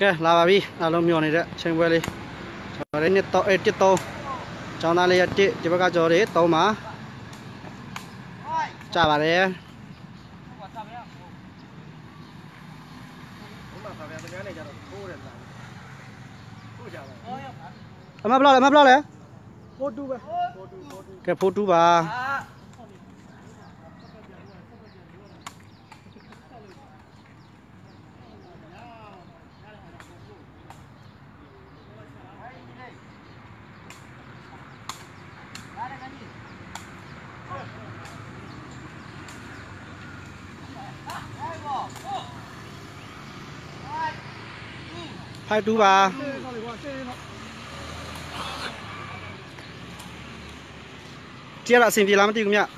ကဲလာပါပြီအားလုံးမျှော်နေတဲ့ချိန်ပွဲလေးကျွန်တော်လည်းနှစ်တော့အဲ့တစ်တော့ကျောင်းသားလေးရတစ်ဒီဘက်ကကျော်တွေသုံးပါကြပါတယ်အမဘလောက်လဲအမဘလောက်လဲဖိုတူပဲကဲဖိုးတူပါ ဖိုက်တူပါစေးတော့လေကွာစေးတော့ကြည့်ရတာအဆင်ပြေလားမသိဘူးမြစစ်တူ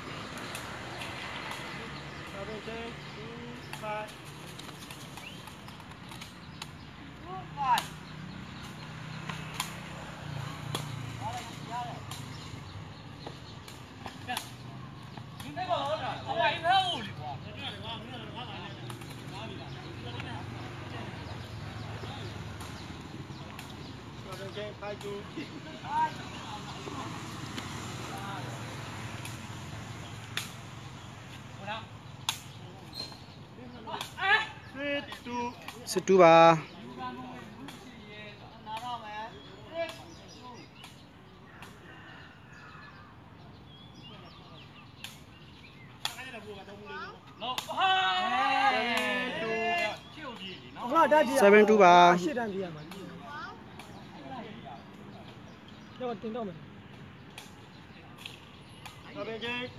ပါဟုတ်လားတက်ကြည့်7 2ပါရှစ်တန်းကြည့်ရမှာ Toma, aquí, toma. Abejay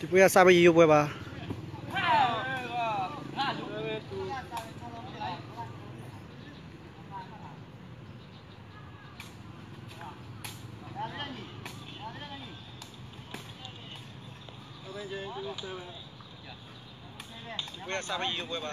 Tú puedes saber yo hueva. Abejay 不要三分一就不会吧？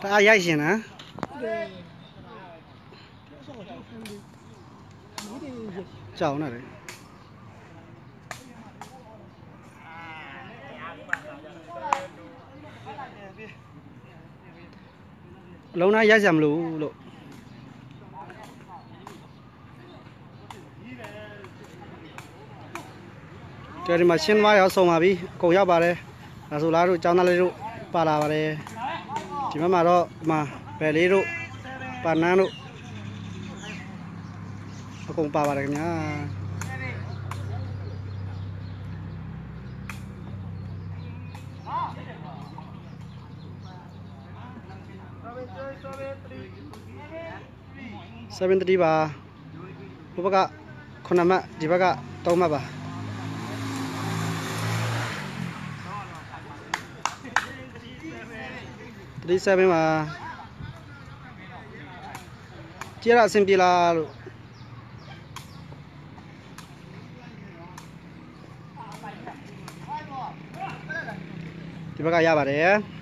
大家一起呢？对。找哪里？ အားရိုက်ရှင်နော်တယ်ဆောက်တော့ဖမ်းတယ်ဒီဒီကြောက်နေတယ်အလုံးသားရိုက်ကြမလို့လို့ကဲဒီမှာရှင်းသွားရောက်ဆုံးပါပြီအကုန်ရောက်ပါတယ်ဒါဆိုလားတို့ចောင်းသားလေးတို့ပါလာပါတယ်ဒီဘက်မှာတော့ဒီမှာဘယ်လေးတို့ပါနန်းတို့အကုန်ပါပါတယ်ခင်ဗျာ 73ပါဘုဘက9မှတ်ဒီဘက်က3မှတ်ပါ37ပါကြည့်ရအဆင်ပြေလားလို့ဒီဘက်ကရပါတယ်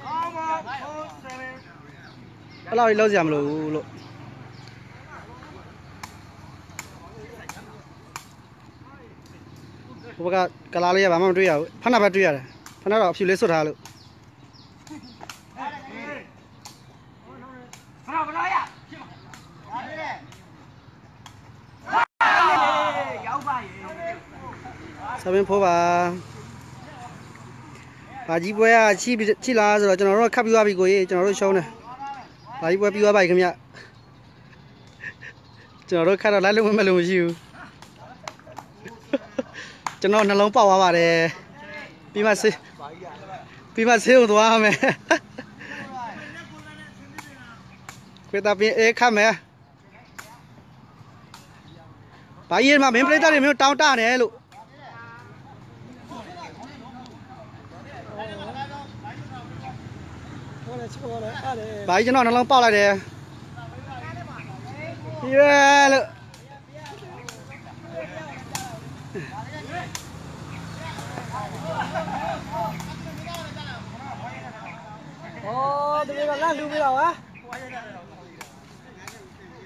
အဲ့လောက်ကြီးလောက်စရာမလိုဘူးလို့ဘုဘကကလာလေးရဘာမှမတွေ့ရဘူးဖဏဘက်တွေ့ရတယ်ဖဏတော့အဖြူလေးစွတ်ထားလို့ဆဗင်ဖိုးပါဘာကြီးပွဲကချိပြီးချိလာဆိုတော့ကျွန်တော်တို့ခတ်ပြီးသွားပြီကိုကြီးကျွန်တော်တို့ရှုံးတယ် ဘာကြီးပွဲပြီးသွားပါပြီခင်ဗျကျွန်တော်တို့ခတ်တော့လိုက်လို့မလို့မရှိဘူးကျွန်တော်နှလုံးပေါက်သွားပါတယ်ပြီးမှဆေးပြီးမှဆေးကိုသွားမယ်ခွေတာပင်အေးခတ်မယ်ဘာကြီးမှာမင်းပရိသတ်တွေမျိုးတောင်းတတယ်လို့ bảy cho nó nó lăng bao lại để yeah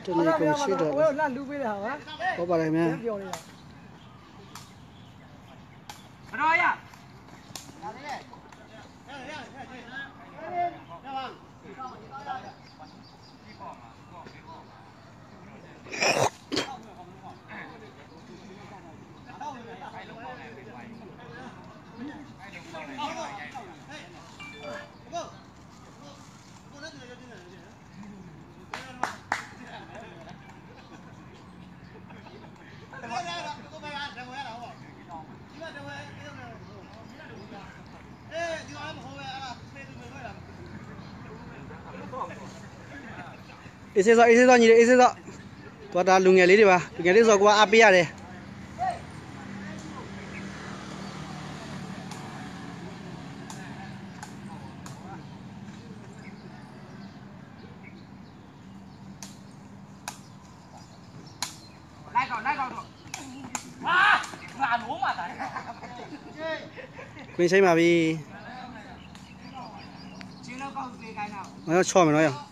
trên đi cũng xí được có bà này nha. Rồi à. 이세서 이세서 nhìn 이세서 qua ta lùng nghề lý đi bà. Lùng nghề lý rồi qua apia à đây. À, Mình sẽ mà vì Chứ nó có gì cái nào? Nó cho mày nói không?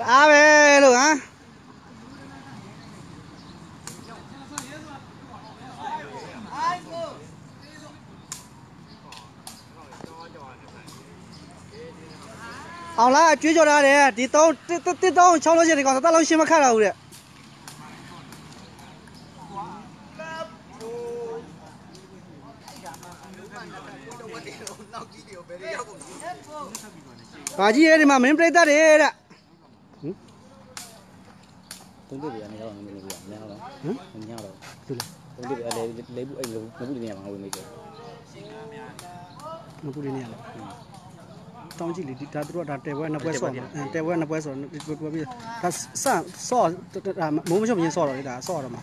တာလူငယ်လေးတွေပါ။လူငယ်လေးဆိုတော့ကိုကအားပေးရတယ်လိုက်တော့လိုက်တော့တော့ဟာငါလုံးမှာတာ။ခွင်းချိန်ပါပြီချင်းတော့ကောက်စေခိုင်းတာ။မင်းချော့မယ်နော်ရအောင်။တအားပဲလို့ဟမ်။အောင်လားကြွေးကြော်ထားတယ်ဒီသုံးတစ်တစ်သုံး6လုံးရှင်းဒီကောင်တစ်လုံးရှင်းမခတ်တော့ဘူးတဲ့ဘာကြီးရဲ့ဒီမှာမင်းပြိတ္တတွေတဲ့ သုံးပြပြအနေတော့မင်းလို့ပြအများတော့ဟမ်မများတော့သူလဲသုံးပြပြအဲ့လေလေးဘူးအဲ့လိုမဘူးတည်းမှာဝင်နေတယ်မကူလေးနေရလားတောင်းကြည့်လေဒီဒါတို့ကဒါတဲပွဲနှစ်ပွဲဆော့တယ်အဲတဲပွဲနှစ်ပွဲဆော့ဒီကိုပြီးဒါစဆော့ဒါမိုးမချုံမြင်ဆော့တော့လေဒါဆော့တော့မှာ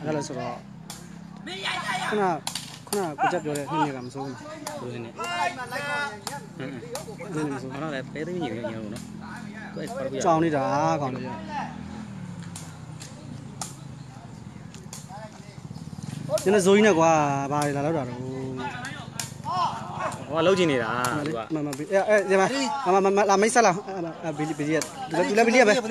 အဲ့ဒါလဲဆိုတော့ခဏခဏကိုချက်ပြောတဲ့နှစ်နှစ်ကမစိုးဘူးဘူးနေနေဟမ်နှစ်နှစ်မစိုးဟောတော့လည်းပဲသိနေနေရောနော်သူအဲ့ပါပြကြောင်နေတာကောင်လေး ညနေဇိုးကြီးနဲ့ကွာဘာလဲလာတော့တာတော့ဟောလုံးချင်နေတာသူကမမဘီအဲအဲဒီမှာမမလာမိတ်ဆက်လာဘီလီဘီလီတူလာဘီလီပဲဟမ်အဲ့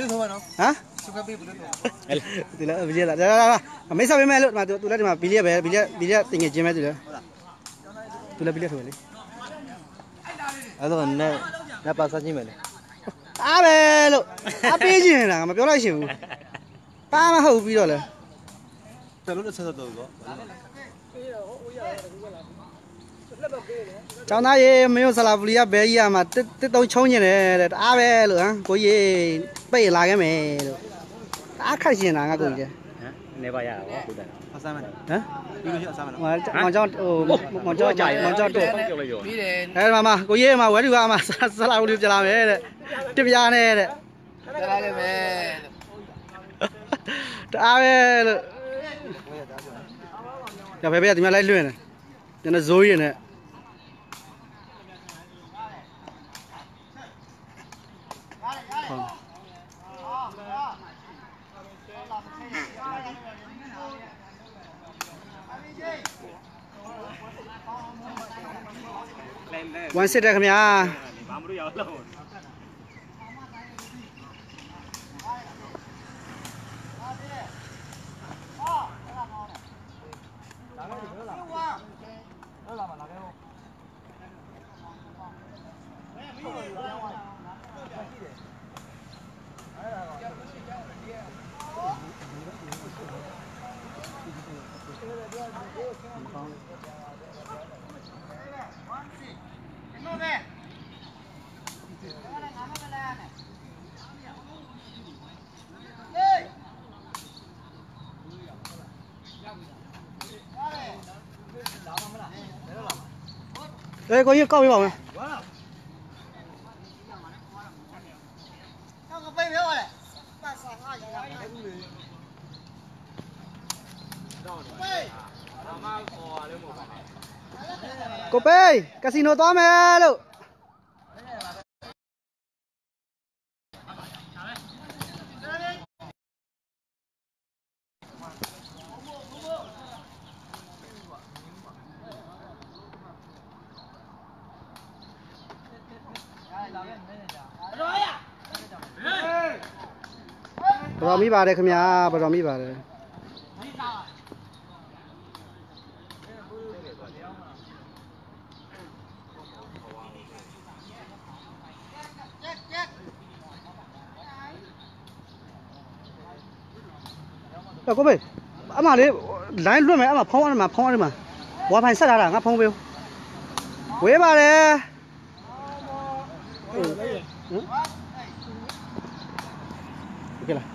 တူလာဘီလီလာလာလာမိတ်ဆက်ပေးမယ်လို့ဒီမှာတူလာဒီမှာဘီလီပဲဘီလီဘီလီတင်ငယ်ချင်းပဲတူလာတူလာဘီလီထိုးလေအဲ့တော့နဲ့နပ်ပါစားချင်းမယ်လေအားပဲလို့အပေးချင်နေတာမပြောလိုက်ရှင်ဘူးပါမဟုတ်ပြီးတော့လေ တော်လို့ဆက်ဆက်တော့ကောကျောင်းသားရေမင်းတို့ဆလာပလီကဘဲကြီးကမှတစ်တစ်တုံးချုံးနေတယ်တဲ့အားပဲလို့ဟမ်ကိုကြီးပိတ်လာခဲ့မယ်လို့အားခတ်ရှင်တာငါကိုကြီးဟမ်နေပါရတာဟောဟုတ်တယ်အဆမ်းမယ်ဟမ်ပြီးလို့ရှိရင်အဆမ်းမယ်နော်ဟိုမောင်ကျောင်းဟိုမောင်ကျောင်းမောင်ကျောင်းတို့ကြောက်လိုက်ရောပြီးတယ်အဲမှာမှာကိုကြီးမှာဝဲတူကမှာဆလာဘူးပြလာမယ်တဲ့တပြားနဲ့တဲ့ကြားလိုက်မယ်တအားပဲလို့ giờ phải bây thì chúng ta lấy luyện này cho nó dối này One set ra không nhá? đây có yêu câu đi bảo này cô pê casino to mê luôn ဘတော်မိပါတယ်ခင်ဗျာဘတော်မိပါတယ်တော့ကိုမေအမလေး line လွတ်မယ်အမဖုန်းအဲ့မှာဖုန်းအဲ့မှာ wifi ဆက်ထားတာငါဖုန်းပေးဝေးပါတယ် โอเคလား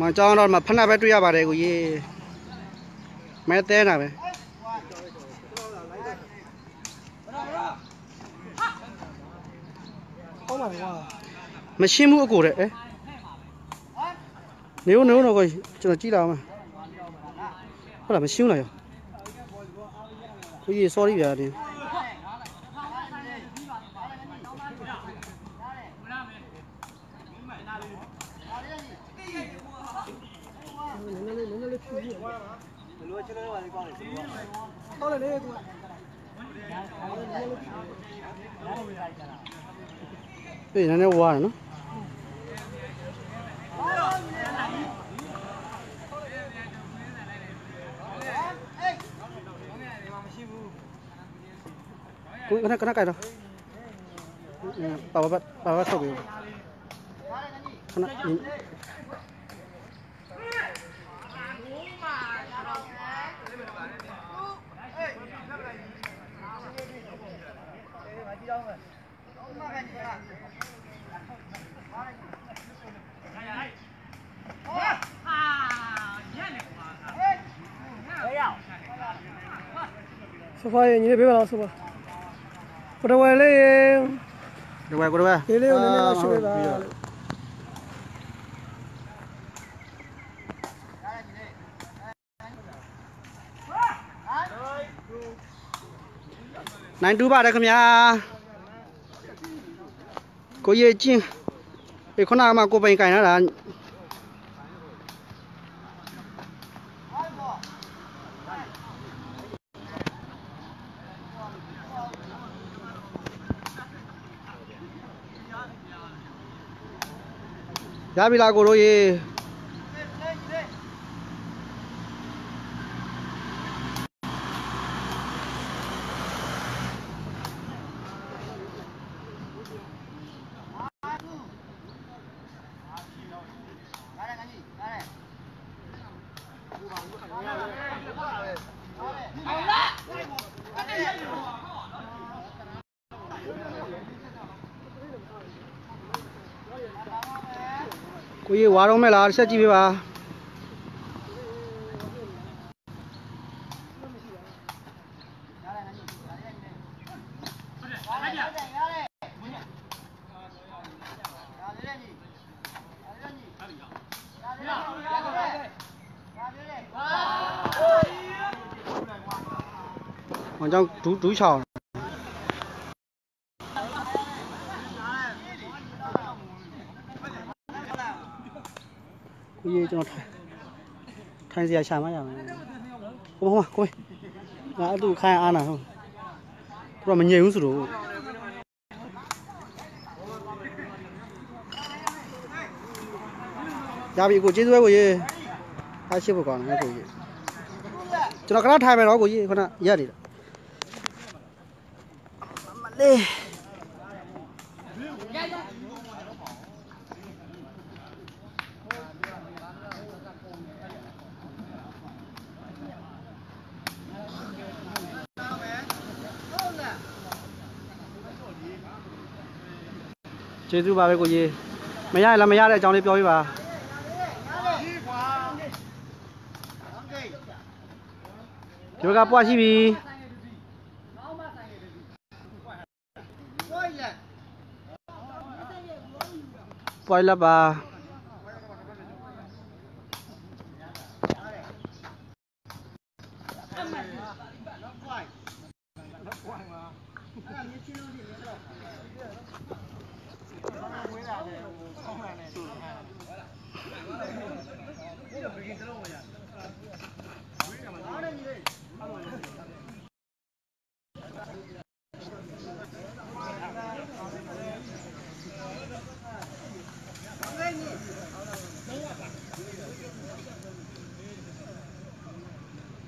မင်ကြောင်းတော့မဖက်နှက်ပဲတွေ့ရပါတယ်ကိုကြီးမဲတဲတာပဲ ဟောင်းပါကွာ မရှင်းဘူးအကိုတဲ့ nếu nếu nó rồi cho là chỉ nào mà. Có làm một xíu này à? cái gì so đi về thì cái gì nó neo qua rồi nó? 哥，那那干了？爸爸爸，爸爸手比。说话呀，你就别把他说吧。ಕೊಡವಳೆ ಕೊಡವ ಕೊಡವ ಹೇಳಿ ಒಂದನೇ ಆಶೀರ್ವಾದ nãy đu bà đây không nhá? Có gì chứ? Để con nào mà cô bày cái nó là 亚比拉古罗伊。 거기 와롱멜 아르샤 집에 와. còn trong chú chú sò ကျွန်တော်ထိုင်ထိုင်စရာရှာမှရမယ်ကိုမမကိုငါအတူခိုင်းအားနာဟုတ်သူကမငြိမ်ဘူးဆိုတော့ရပြီကိုကျေးဇူးပဲကိုကြီးအားရှိဖို့ကောင်းတယ်ကိုကြီးကျွန်တော်ကတော့ထိုင်မယ်တော့ကိုကြီးခုနရက်နေတာမလေး ကျေးဇူးပါပဲကိုကြီးမရရင်လည်းမရတဲ့အကြောင်းလေးပြောပြပါဒီဘက်ကပွားရှိပြီပွားလက်ပါ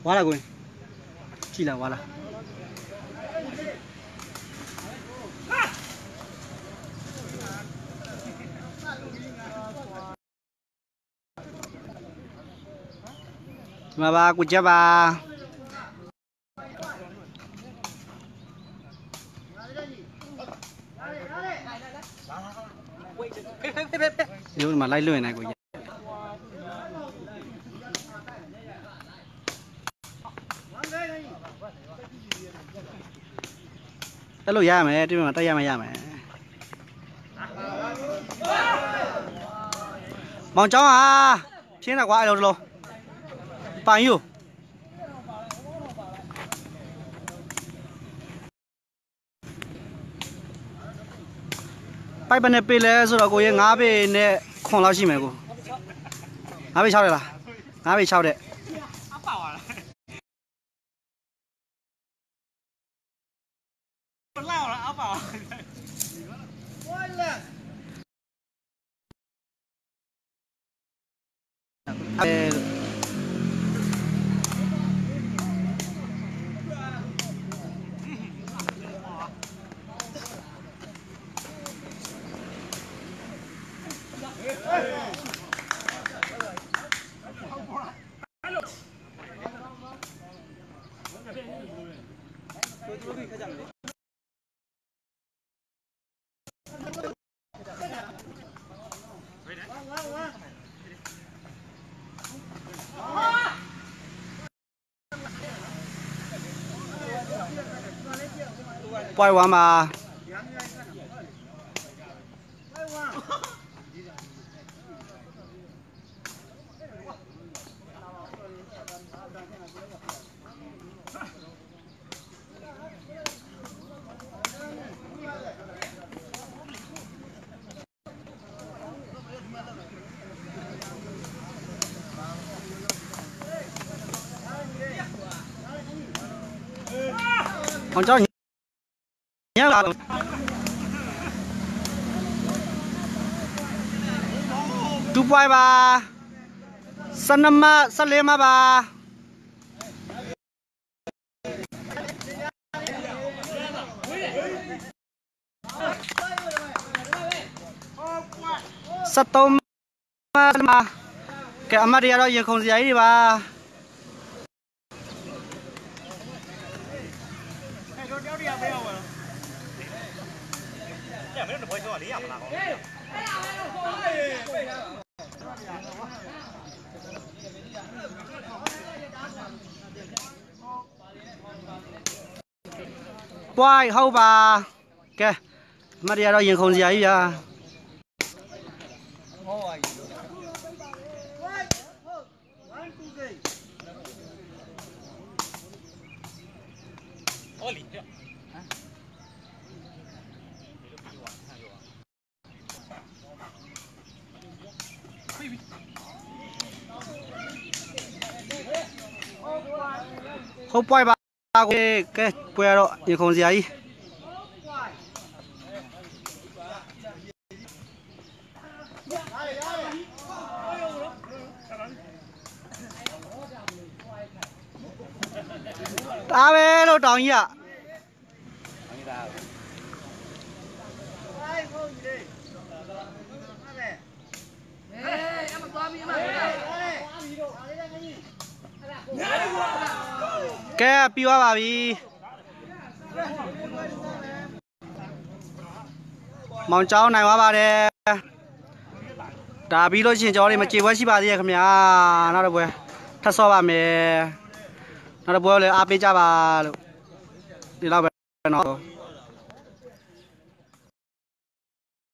quá là rồi chỉ là quá là mà ba của cha bà nếu mà lay lười này của nhà တက်လို့ရရမယ်ဒီမှာတက်ရမရမယ်မောင်ကျောင်းဟာဖြင်းတာကွာအဲ့လိုတလုံးပိုင်ယူပိုက်ပနဲ့ပေးလဲဆိုတော့ကိုရဲ့9ပေနဲ့ခွန်လောက်ရှိမယ်ကို9ပေ6တယ်လား9ပေ6တဲ့ And. 乖娃嘛。vai bà. Sân năm ờ, sân lên mà bà. Sắt tôm mà cái Maria đó, giờ không giấy đi bà. Hãy quay hâu bà kê mà đi đâu nhìn không gì ấy giờ. Không quay bà cái cái que đó nhưng không gì ấy ta về đâu tròn gì ạ Hey, I'm a zombie, I'm a zombie. ကြီးကကဲပြီးသွားပါပြီမောင်ကျောင်းနိုင်သွားပါတယ်ဒါပြီးလို့ရှိရင်ကျောင်းလေးမကြေပွဲရှိပါသေးရဲ့ခင်ဗျာနောက်တစ်ပွဲထပ်ဆော့ပါမယ်နောက်တစ်ပွဲလည်းအားပေးကြပါလို့ဒီလောက်ပဲနော်